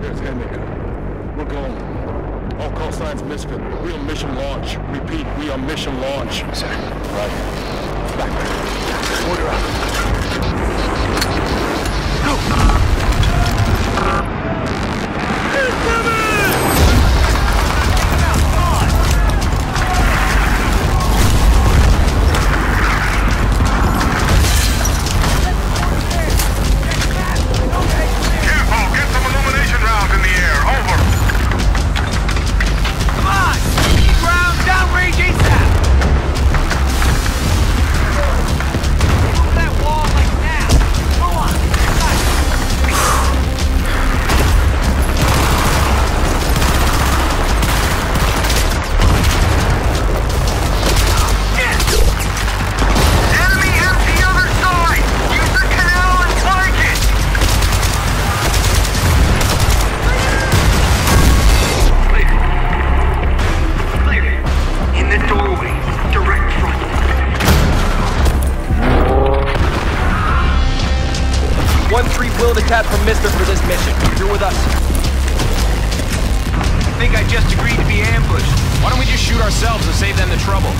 There's enemy here. We're going. All call signs Misfit. We on mission launch. Repeat, we on mission launch. Sir. Right. Back. One three will detach from Misfit for this mission. You're with us. I think I just agreed to be ambushed. Why don't we just shoot ourselves and save them the trouble?